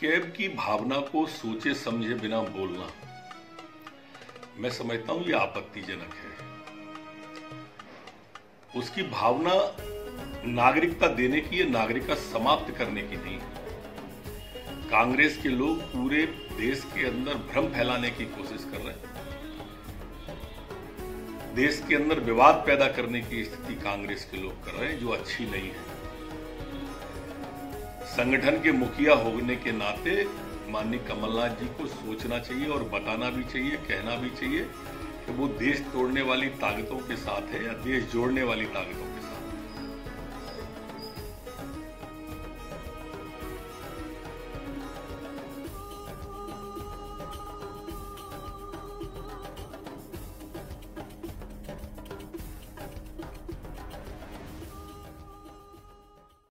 Cab की भावना को सोचे समझे बिना बोलना। मैं समझता हूँ ये आपत्तिजनक है। उसकी भावना नागरिकता देने की है नागरिकता समाप्त करने की नहीं कांग्रेस के लोग पूरे देश के अंदर भ्रम फैलाने की कोशिश कर रहे हैं। देश के अंदर विवाद पैदा करने की स्थिति कांग्रेस के लोग कर रहे हैं, जो अच्छी नहीं है। संगठन के मुखिया होने के नाते माननीय कमलनाथ जी को सोचना चाहिए और बताना भी चाहिए, कहना भी चाहिए कि वो देश तोड़ने वाली ताकतों के साथ है या देश जोड़ने वाली ताकतों के साथ